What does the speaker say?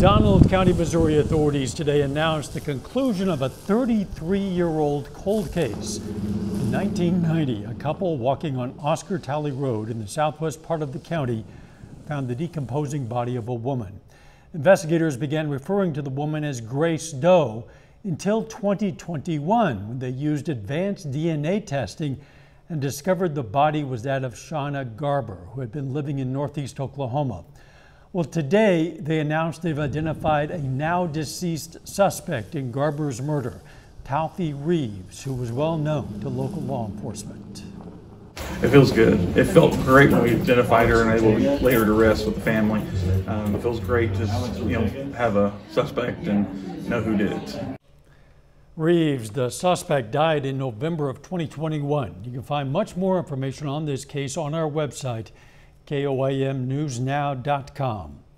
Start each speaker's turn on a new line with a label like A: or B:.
A: McDonald County, Missouri authorities today announced the conclusion of a 33 year old cold case. In 1990, a couple walking on Oscar Talley Road in the southwest part of the county found the decomposing body of a woman. Investigators began referring to the woman as Grace Doe until 2021 when they used advanced DNA testing and discovered the body was that of Shauna Garber, who had been living in northeast Oklahoma. Well, today they announced they've identified a now deceased suspect in Garber's murder, Talfie Reeves, who was well known to local law enforcement.
B: It feels good. It felt great when we identified her and able to lay her to rest with the family. Um, it feels great to you know have a suspect and know who did it.
A: Reeves, the suspect, died in November of 2021. You can find much more information on this case on our website, KOAMNewsNow.com.